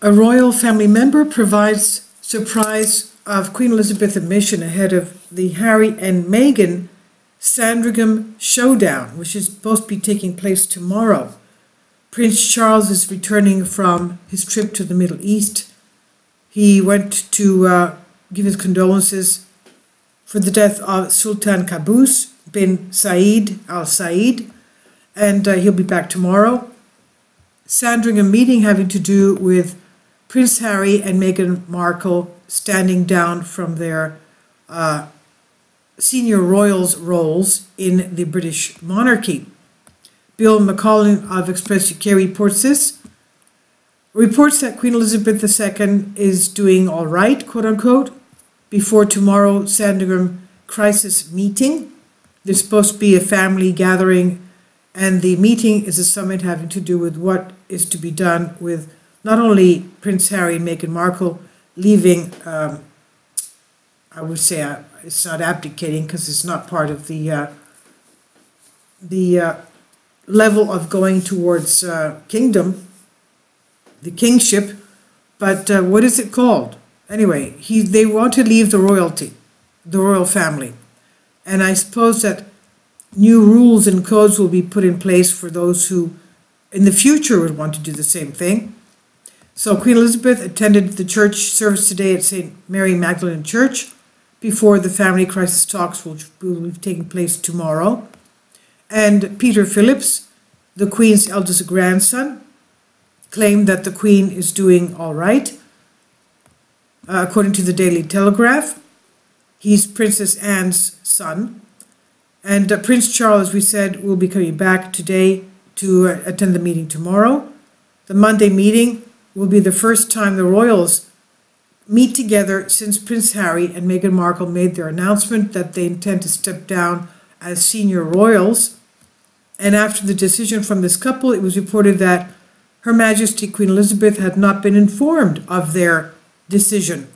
A royal family member provides surprise of Queen Elizabeth admission ahead of the Harry and Meghan Sandringham showdown, which is supposed to be taking place tomorrow. Prince Charles is returning from his trip to the Middle East. He went to uh, give his condolences for the death of Sultan Qaboos bin Said Al Said, and uh, he'll be back tomorrow. Sandringham meeting having to do with Prince Harry and Meghan Markle standing down from their uh, senior royals roles in the British monarchy. Bill McCollum of Express UK reports this. Reports that Queen Elizabeth II is doing all right, quote unquote, before tomorrow Sandringham crisis meeting. There's supposed to be a family gathering, and the meeting is a summit having to do with what is to be done with not only Prince Harry and Meghan Markle leaving, um, I would say uh, it's not abdicating because it's not part of the uh, the uh, level of going towards uh, kingdom, the kingship, but uh, what is it called? Anyway, he they want to leave the royalty, the royal family, and I suppose that new rules and codes will be put in place for those who, in the future, would want to do the same thing. So Queen Elizabeth attended the church service today at St. Mary Magdalene Church before the family crisis talks will, will be taking place tomorrow. And Peter Phillips, the Queen's eldest grandson, claimed that the Queen is doing all right. Uh, according to the Daily Telegraph, he's Princess Anne's son. And uh, Prince Charles, we said, will be coming back today to uh, attend the meeting tomorrow. The Monday meeting will be the first time the royals meet together since Prince Harry and Meghan Markle made their announcement that they intend to step down as senior royals. And after the decision from this couple, it was reported that Her Majesty Queen Elizabeth had not been informed of their decision.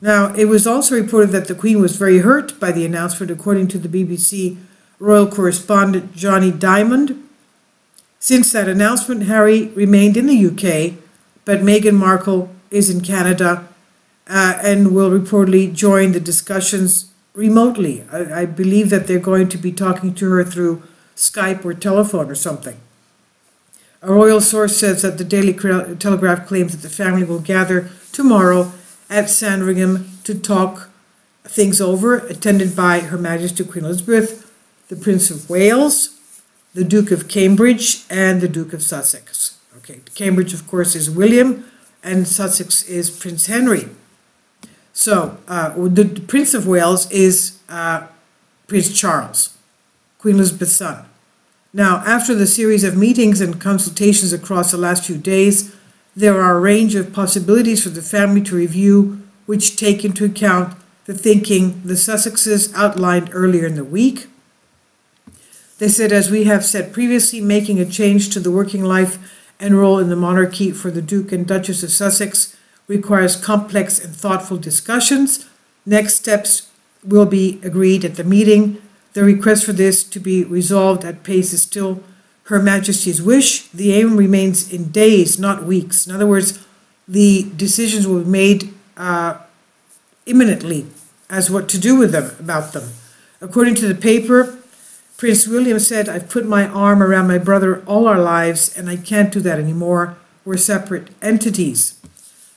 Now, it was also reported that the Queen was very hurt by the announcement, according to the BBC royal correspondent Jonny Dymond. Since that announcement, Harry remained in the UK, but Meghan Markle is in Canada uh, and will reportedly join the discussions remotely. I, I believe that they're going to be talking to her through Skype or telephone or something. A royal source says that the Daily Telegraph claims that the family will gather tomorrow at Sandringham to talk things over, attended by Her Majesty Queen Elizabeth, the Prince of Wales, the Duke of Cambridge, and the Duke of Sussex. Okay, Cambridge, of course, is William, and Sussex is Prince Henry. So, uh, the Prince of Wales is uh, Prince Charles, Queen Elizabeth's son. Now, after the series of meetings and consultations across the last few days, there are a range of possibilities for the family to review, which take into account the thinking the Sussexes outlined earlier in the week. They said, as we have said previously, making a change to the working life and role in the monarchy for the Duke and Duchess of Sussex requires complex and thoughtful discussions. Next steps will be agreed at the meeting. The request for this to be resolved at pace is still Her Majesty's wish. The aim remains in days, not weeks. In other words, the decisions will be made uh, imminently as what to do with them, about them. According to the paper, Prince William said, I've put my arm around my brother all our lives, and I can't do that anymore. We're separate entities.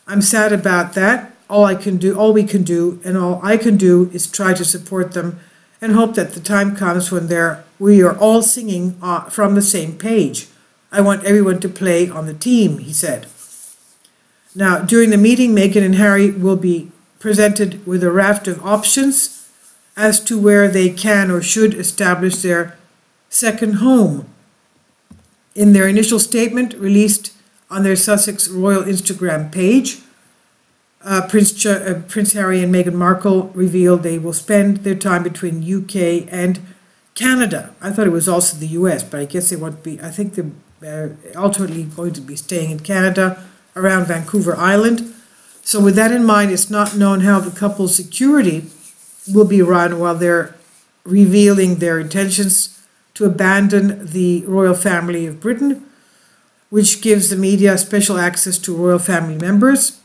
I'm sad about that. All I can do, all we can do, and all I can do is try to support them and hope that the time comes when they're, we are all singing uh, from the same page. I want everyone to play on the team, he said. Now, during the meeting, Meghan and Harry will be presented with a raft of options as to where they can or should establish their second home. In their initial statement released on their Sussex Royal Instagram page, uh, Prince, Ch- uh, Prince Harry and Meghan Markle revealed they will spend their time between UK and Canada. I thought it was also the US, but I guess they want to be, I think they're uh, ultimately going to be staying in Canada around Vancouver Island. So, with that in mind, it's not known how the couple's security will be run while they're revealing their intentions to abandon the royal family of Britain. which gives the media special access to royal family members.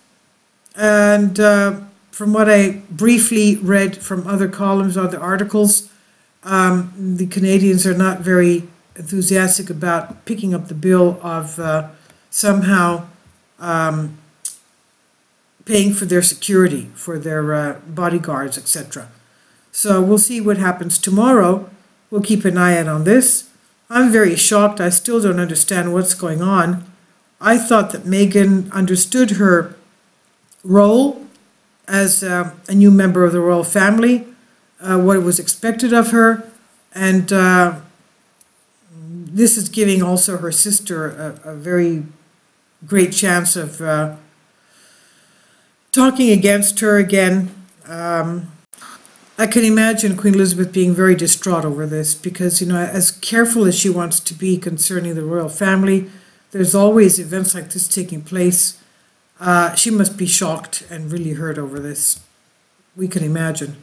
And uh, from what I briefly read from other columns, other articles, um, the Canadians are not very enthusiastic about picking up the bill of uh, somehow um, paying for their security, for their uh, bodyguards, etc. So we'll see what happens tomorrow. We'll keep an eye out on this. I'm very shocked. I still don't understand what's going on. I thought that Meghan understood her role as uh, a new member of the royal family, uh, what was expected of her, and uh, this is giving also her sister a, a very great chance of uh, talking against her again. Um, I can imagine Queen Elizabeth being very distraught over this because, you know, as careful as she wants to be concerning the royal family, there's always events like this taking place. Uh, she must be shocked and really hurt over this. We can imagine.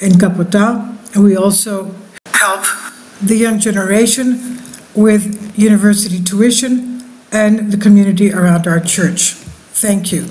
in and we also help the young generation with university tuition and the community around our church. Thank you.